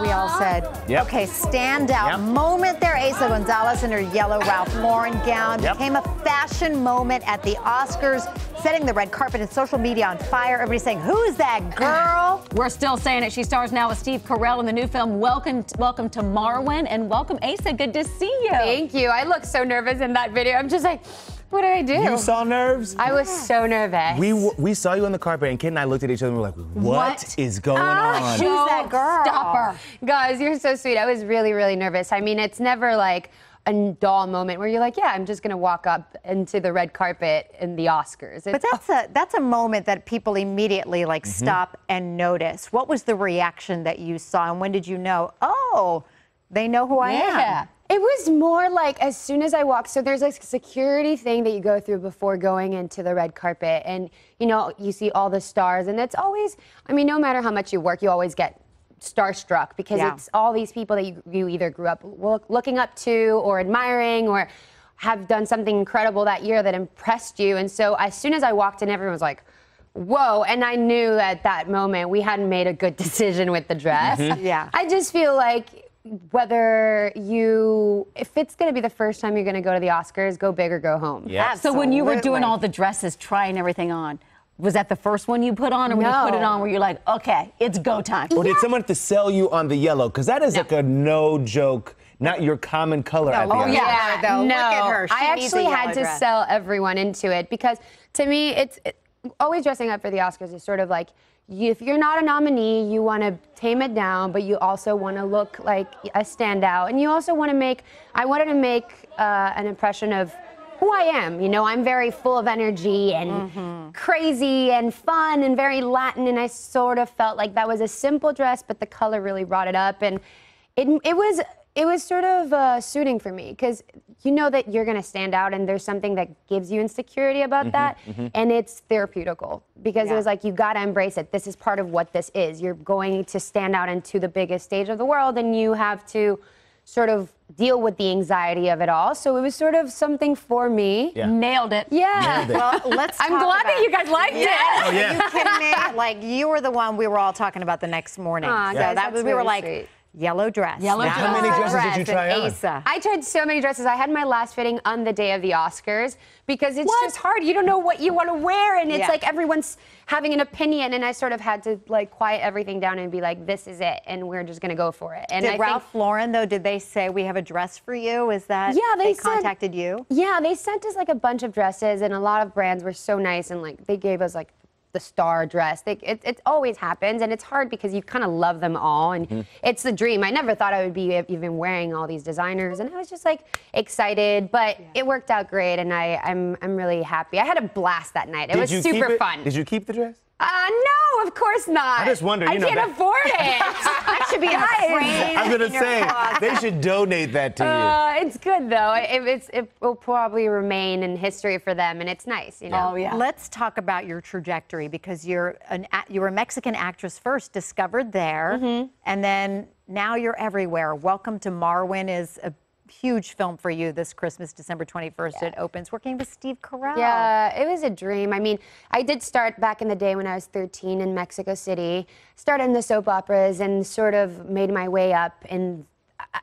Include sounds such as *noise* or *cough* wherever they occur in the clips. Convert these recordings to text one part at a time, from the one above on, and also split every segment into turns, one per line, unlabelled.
we all said,
Yep.
okay, standout
Yep.
moment there. Eiza González in her yellow Ralph Lauren gown
Yep.
became a fashion moment at the Oscars, setting the red carpet and social media on fire. Everybody saying, who's that *clears throat* girl?
We're still saying it. She stars now with Steve Carell in the new film Welcome, Welcome to Marwen, and welcome Eiza. Good to see you.
Thank you. I look so nervous in that video. I'm just like, what did I do?
You saw nerves?
I was so nervous.
we we saw you on the carpet, and Kit and I looked at each other and we were like,
What?
what is going
Ah,
on?
shoot.
Who's that girl?
Stop her. Guys, you're so sweet. I was really, really nervous. I mean, it's never like a dull moment where you're like, yeah, I'm just gonna walk up into the red carpet in the Oscars.
But
It's-
that's a that's a moment that people immediately like
Mm-hmm.
stop and notice. What was the reaction that you saw, and when did you know? Oh, they know who I
Yeah.
am.
It was more like as soon as I walked. So there's like a security thing that you go through before going into the red carpet, and you know you see all the stars, and it's always. I mean, no matter how much you work, you always get starstruck because
Yeah.
it's all these people that you, you either grew up look, looking up to or admiring or have done something incredible that year that impressed you. And so as soon as I walked in, everyone was like. Whoa, and I knew at that moment we hadn't made a good *laughs* decision with the dress.
Yeah.
I just feel like whether you, if it's going to be the first time you're going to go to the Oscars, go big or go home.
Yeah.
So when you were doing all the dresses, trying everything on, was that the first one you put on, or when you put it on, were you're like, okay, it's go time?
Or did someone have to sell you on the yellow? Because that is like a no joke, not your common color at the
oh,
Oscars.
yeah. though.
No,
Look at her. She
I actually
yellow
had to
dress.
sell everyone into it because to me, it's it, always dressing up for the Oscars is sort of like you, if you're not a nominee, you want to tame it down, but you also want to look like a standout, and you also want to make. I wanted to make uh, an impression of who I am. You know, I'm very full of energy and crazy and fun and very Latin, and I sort of felt like that was a simple dress, but the color really brought it up, and it it was it was sort of uh, suiting for me because you know that you're going to stand out and there's something that gives you insecurity about that and it's therapeutical because it was like you got to embrace it this is part of what this is you're going to stand out into the biggest stage of the world and you have to sort of deal with the anxiety of it all so it was sort of something for me
Yeah.
Nailed it.
yeah
Well, let's.
i'm glad
about-
that you guys liked
Yeah.
it
Oh, yeah.
Are you kidding me? Like you were the one we were all talking about the next morning.
Aw,
so
guys,
that was we were
really
like
sweet.
Yellow dress.
Yellow
now
How
many
yellow
dresses did you try on?
Eiza.
I tried so many dresses. I had my last fitting on the day of the Oscars because it's just hard. You don't know what you want to wear, and it's
Yeah.
like everyone's having an opinion, and I sort of had to like quiet everything down and be like, "This is it," and we're just gonna go for it. And I
Did
think-
Ralph Lauren though? Did they say we have a dress for you? Is that
Yeah, they said-
contacted you?
Yeah, they sent us like a bunch of dresses, and a lot of brands were so nice, and like they gave us like the star dress. They, it, it always happens, and it's hard because you kind of love them all, and mm-hmm. it's the dream. I never thought I would be even wearing all these designers, and I was just like excited, but it worked out great, and I, I'm I'm really happy. I had a blast that night. It
Did
was super
it?
fun.
Did you keep the dress?
Uh, no, of course not.
I just wonder, you
I
know,
can't
that-
afford it. *laughs*
I should be in a
Guys.
frame.
I was gonna say they should donate that to you.
Uh, it's good though. It, it's, it will probably remain in history for them, and it's nice, you know.
Oh, yeah.
Let's talk about your trajectory because you're an a- you were a Mexican actress first, discovered there,
Mm-hmm.
and then now you're everywhere. Welcome to Marwen is a huge film for you this Christmas, December 21st. It opens. Working with Steve Carell.
Yeah, it was a dream. I mean, I did start back in the day when I was 13 in Mexico City, started in the soap operas and sort of made my way up. And I,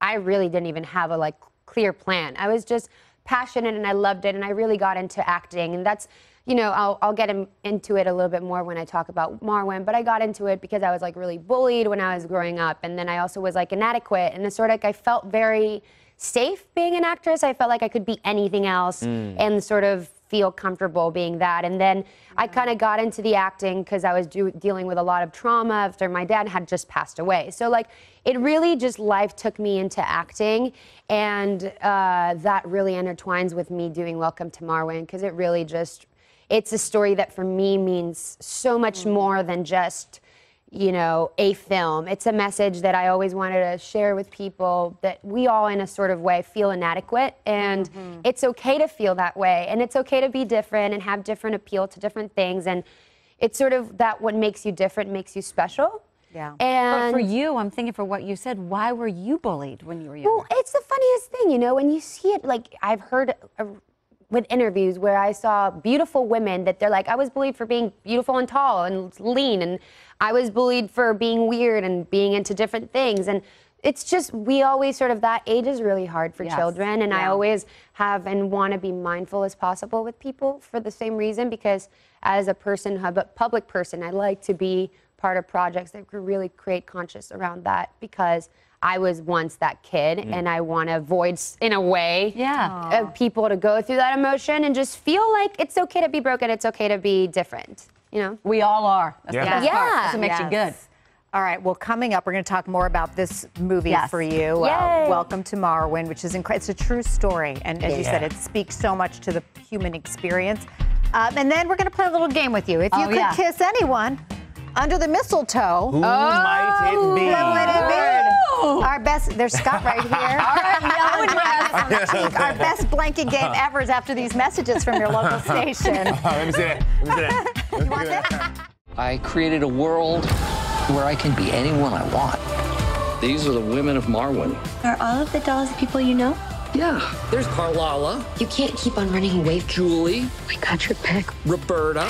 I really didn't even have a like clear plan. I was just passionate and I loved it and I really got into acting. And that's, you know, I'll, I'll get in, into it a little bit more when I talk about Marwen, but I got into it because I was like really bullied when I was growing up. And then I also was like inadequate and it's sort of like I felt very safe being an actress. I felt like I could be anything else mm. and sort of feel comfortable being that. And then I kind of got into the acting because I was do- dealing with a lot of trauma after my dad had just passed away. So, like, it really just life took me into acting. And uh, that really intertwines with me doing Welcome to Marwen because it really just, it's a story that for me means so much more than just you know, a film. It's a message that I always wanted to share with people that we all, in a sort of way, feel inadequate. And it's okay to feel that way. And it's okay to be different and have different appeal to different things. And it's sort of that what makes you different makes you special.
Yeah.
But
And
for you, I'm thinking for what you said, why were you bullied when you were young?
well, it's the funniest thing, you know, when you see it. Like I've heard uh, with interviews where I saw beautiful women that they're like, I was bullied for being beautiful and tall and lean, and I was bullied for being weird and being into different things. And it's just, we always sort of, that age is really hard for
Yes.
children. And I always have and want to be mindful as possible with people for the same reason because as a person, a public person, I like to be part of projects that could really create conscious around that because I was once that kid and I want to avoid, in a way,
Yeah.
uh, people to go through that emotion and just feel like it's okay to be broken, it's okay to be different, you know?
We all are. That's
Yeah.
the best
Yeah.
part. That's what makes you good.
All right. Well, coming up, we're going to talk more about this movie
Yes.
for you. Uh, Welcome to Marwen, which is incredible. It's a true story, and as you said, it speaks so much to the human experience. Um, and then we're going to play a little game with you. If you
Oh,
could
yeah.
kiss anyone under the mistletoe,
Who might it be?
who would it be? Our best. There's Scott right *laughs* here. All right, *laughs* Our best *laughs* blanket game ever is after these messages from your local station.
Oh, let me see that. Let me see that.
You want this?
I created a world where I can be anyone I want.
These are the women of Marwen.
Are all of the dolls people you know?
Yeah, there's Carlala,
You can't keep on running away.
Julie,
We got your back.
Roberta.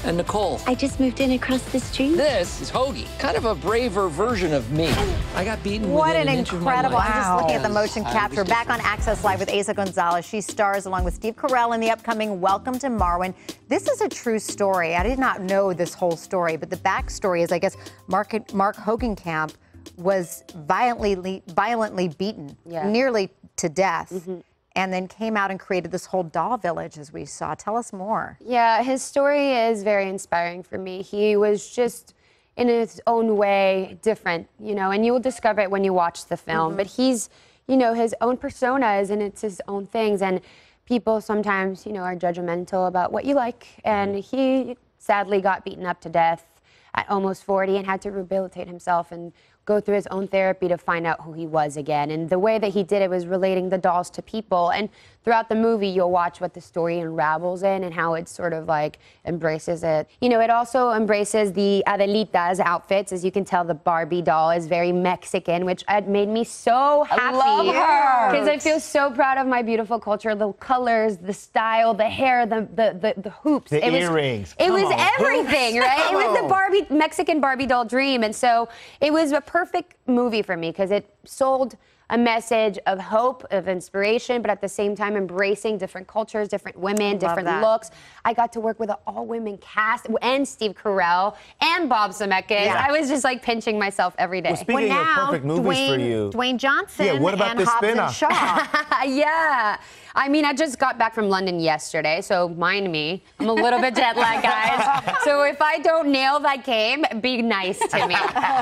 Back off! And Nicole.
I just moved in across the street.
This is Hogie, kind of a braver version of me. I got beaten
What an
an inch of my
incredible!
life.
I'm just looking at the motion capture. Back on. Access Live with Eiza González. She stars along with Steve Carell in the upcoming Welcome to Marwen. This is a true story. I did not know this whole story, but the backstory is, I guess, Mark Mark Hogancamp was violently violently beaten,
Yeah.
Nearly to death, mm-hmm. And then came out and created this whole doll village, as we saw. Tell us more.
Yeah, his story is very inspiring for me. He was just in his own way different, you know, and you will discover it when you watch the film. Mm-hmm. But he's, you know, his own personas and it's his own things. And people sometimes, you know, are judgmental about what you like. Mm-hmm. And he sadly got beaten up to death at almost 40 and had to rehabilitate himself and go through his own therapy to find out who he was again. And the way that he did it was relating the dolls to people. And throughout the movie, you'll watch what the story unravels in and how it sort of like embraces it. You know, it also embraces the Adelitas outfits. As you can tell, the Barbie doll is very Mexican, which uh, made me so happy.
I love her.
Because I feel so proud of my beautiful culture, the colors, the style, the hair, the the the, the hoops.
The
it was,
earrings.
It
Come
was
on,
everything,
hoops.
right? It was the Barbie Mexican Barbie doll dream, and so it was a perfect movie for me because it sold a message of hope, of inspiration, but at the same time embracing different cultures, different women, different
that.
looks. I got to work with an all-women cast and Steve Carell and Bob Zemeckis.
Yeah.
I was just like pinching myself every day.
Well, speaking of perfect movies
Dwayne,
for you.
Dwayne Johnson
Yeah, what about
and
the
Hobbs and
spin-off?
Shaw. *laughs* *laughs*
yeah. I mean, I just got back from London yesterday, so mind me. I'm a little bit jet lagged, guys. *laughs* So if I don't nail that game, be nice to me.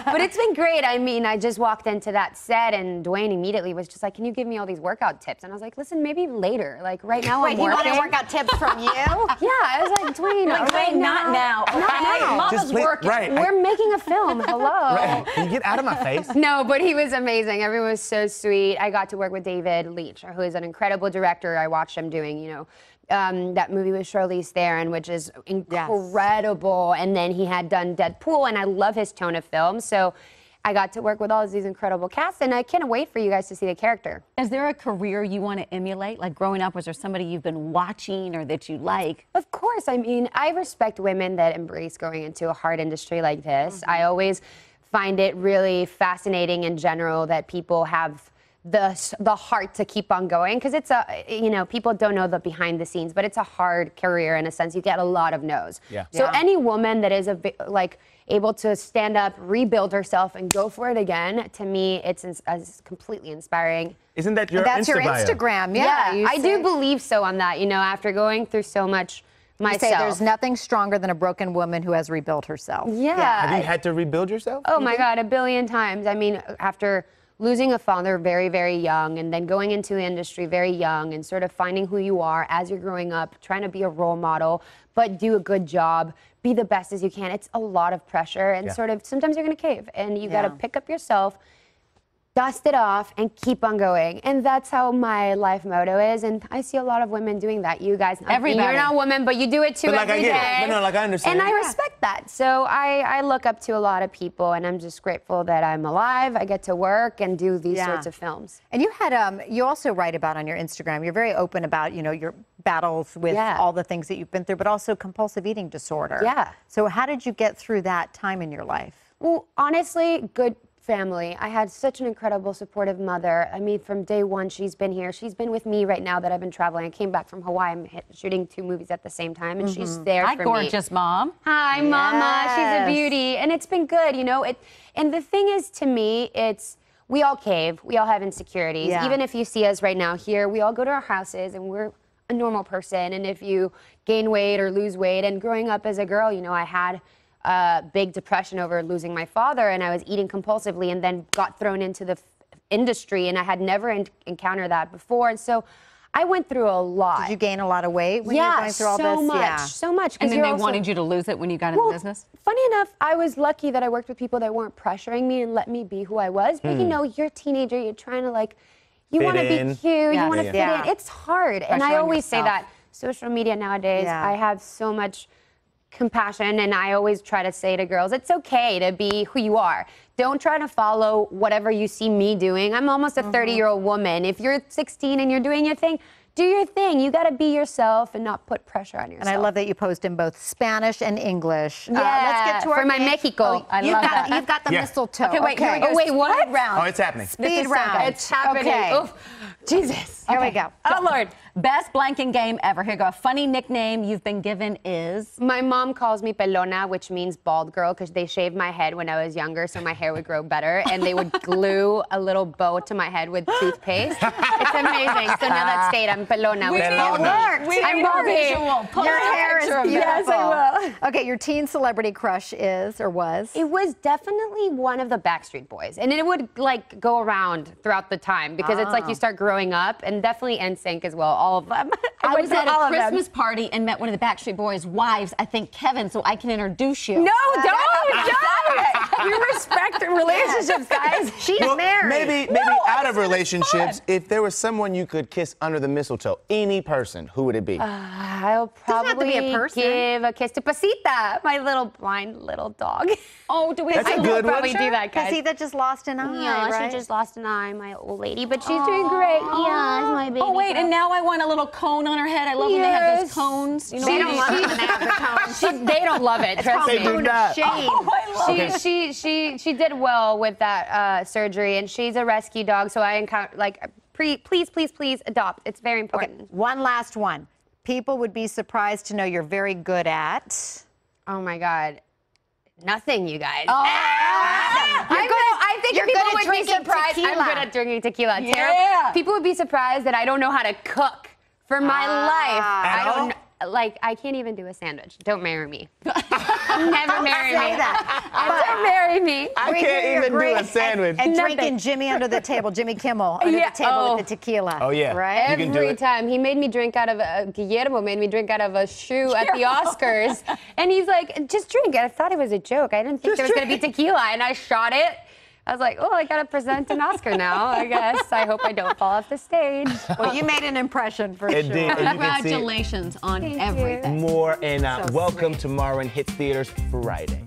But it's been great. I mean, I just walked into that set, and Dwayne immediately was just like, "Can you give me all these workout tips?" And I was like, "Listen, maybe later. Like right now,
Wait,
I'm
he
working."
wanted workout tips from *laughs* you?
Yeah, I was like, Dwayne,
Like,
right
wait, not now.
Not
okay?
now.
Mama's
Just wait-
working.
right.
We're making a film. Hello. *laughs*
Right. Can you get out of my face?
No, but he was amazing. Everyone was so sweet. I got to work with David Leitch, who is an incredible director. I watched him doing, you know, um, that movie with Charlize Theron, which is incredible. And then he had done Deadpool, and I love his tone of film. So I got to work with all of these incredible casts, and I can't wait for you guys to see the character.
Is there a career you want to emulate? Like growing up, was there somebody you've been watching or that you like?
Of course. I mean, I respect women that embrace going into a hard industry like this. Mm-hmm. I always find it really fascinating in general that people have the the heart to keep on going because it's a you know people don't know the behind the scenes but it's a hard career in a sense you get a lot of no's
Yeah.
so
Yeah.
any woman that is a, like able to stand up rebuild herself and go for it again to me it's ins- uh, as completely inspiring
Isn't that your
That's your
Insta bio?
Instagram. Yeah, you
I
say-
do believe so on that you know after going through so much
You
myself
say there's nothing stronger than a broken woman who has rebuilt herself.
yeah.
Have you had to rebuild yourself?
Oh my God, a billion times. I mean, after losing a father very, very young and then going into the industry very young and sort of finding who you are as you're growing up, trying to be a role model, but do a good job, be the best as you can. It's a lot of pressure and
Yeah.
sort of sometimes you're going to cave and you got to pick up yourself. Dust it off and keep on going. And that's how my life motto is. And I see a lot of women doing that. You guys,
Everybody.
you're not a woman, but you do it too
But, like, I
every
get it.
day.
But no, like, I understand.
And I
Yeah.
respect that. So I, I look up to a lot of people, and I'm just grateful that I'm alive. I get to work and do these
Yeah.
sorts of films.
And you had um, you also write about on your Instagram. You're very open about you know your battles with
Yeah.
all the things that you've been through, but also compulsive eating disorder.
Yeah.
So how did you get through that time in your life?
Well, honestly, good family. I had such an incredible, supportive mother. I mean, from day one, she's been here. She's been with me right now that I've been traveling. I came back from Hawaii. I'm hit, shooting two movies at the same time, and she's mm-hmm. there
Hi,
for me.
gorgeous mom.
Hi, Mama. She's a beauty, and it's been good. You know, it. And the thing is, to me, it's we all cave. We all have insecurities.
Yeah.
Even if you see us right now here, we all go to our houses, and we're a normal person. And if you gain weight or lose weight, and growing up as a girl, you know, I had a big depression over losing my father, and I was eating compulsively, and then got thrown into the f- industry, and I had never en- encountered that before, and so. I went through a lot.
Did you gain a lot of weight when you
yeah,
were going through all this?
so
this?
much,
Yeah.
so much.
And then they
also-
wanted you to lose it when you got into
well,
business?
Funny enough, I was lucky that I worked with people that weren't pressuring me and let me be who I was. But you hmm. know, you're a teenager, you're trying to like, you want to be cute,
Yes.
you want to
Yeah,
fit
yeah.
in. It's hard. and I
on
always say that social media nowadays,
Yeah.
I have so much compassion and I always try to say to girls, it's okay to be who you are. Don't try to follow whatever you see me doing. I'm almost a mm-hmm. 30 year old woman. If you're 16 and you're doing your thing, do your thing. You got to be yourself and not put pressure on yourself.
And I love that you post in both Spanish and English. Uh,
Yeah,
let's get to
for
our
my
game.
Mexico.
I
you've
love
got,
that.
You've got the
Yeah.
mistletoe.
Okay, wait, here we go.
Oh, wait, what?
Speed round.
Oh, it's happening.
Speed round.
happening.
It's happening.
Okay.
Oof. Jesus.
Here we go.
Oh, Lord.
Best blanking game ever. Here you go. A funny nickname you've been given is.
My mom calls me pelona, which means bald girl, because they shaved my head when I was younger so my hair would grow better. And they would *laughs* glue a little bow to my head with toothpaste. It's amazing. So now that stayed, I'm pelona. which
need
means-
a-
worked.
We
I'm
need a
baldy.
visual. Pull
Your hair is
picture of
Yes, I will.
Okay, your teen celebrity crush is or was?
It was definitely one of the Backstreet Boys, and it would like go around throughout the time because it's like you ah. start growing up, and definitely NSYNC as well, all of them. *laughs*
I
went
was at a
of them.
Christmas party and met one of the Backstreet Boys' wives, I think Kevin, so I can introduce you.
No, don't, don't. *laughs* You respect relationships, *laughs* guys.
She's
Well,
married.
maybe maybe
No,
out of relationships, if there was someone you could kiss under the mistletoe, any person, who would it be?
Uh, I'll
have to
probably
be a person.
Give a kiss to Pasita, my little blind little dog. *laughs*
Oh, do we
That's
have
a
to
good one.
probably do that, guys.
Casita just lost an eye,
Yeah,
right?
she just lost an eye, my old lady, but she's doing great. Yeah, it's my baby.
Oh wait,
girl.
and now I want a little cone on her head. I love when they have those cones. You know,
They don't love it when they have the *laughs* cones. She- they don't love it. Trust
They
me.
do not.
shame.
Oh, I love
She,
it.
she she she did well with that uh, surgery, and she's a rescue dog. So I encounter like, pre, please, please, please adopt. It's very important.
Okay, One last one. People would be surprised to know you're very good at.
Oh my God, nothing, you guys.
Oh. Ah!
I, know, I think
you're
people
good at
would be surprised.
tequila.
I'm good at drinking tequila.
Yeah.
Terrible. People would be surprised that I don't know how to cook for my ah. life.
At
I don't
all?
kn- like. I can't even do a sandwich. Don't marry me. *laughs* Never marry
Say
me.
that. *laughs*
Don't marry me.
I
We
can't even do a sandwich.
And,
Nothing.
drinking Jimmy under the table, Jimmy Kimmel under
Yeah,
the table
oh.
with the tequila.
Oh, yeah.
Right?
You can do
Every
it.
time he made me drink out of a Guillermo made me drink out of a shoe at the Oscars, and he's like, "Just drink." I thought it was a joke. I didn't think there was gonna be tequila, and I shot it. I was like, "Oh, I gotta present an Oscar now. I guess. I hope I don't fall off the stage."
Well, you made an impression for
It
sure.
did. And you can see
Congratulations on
Thank you.
everything.
more. And uh,
So
welcome
sweet.
to Marwen Hits Theaters Friday.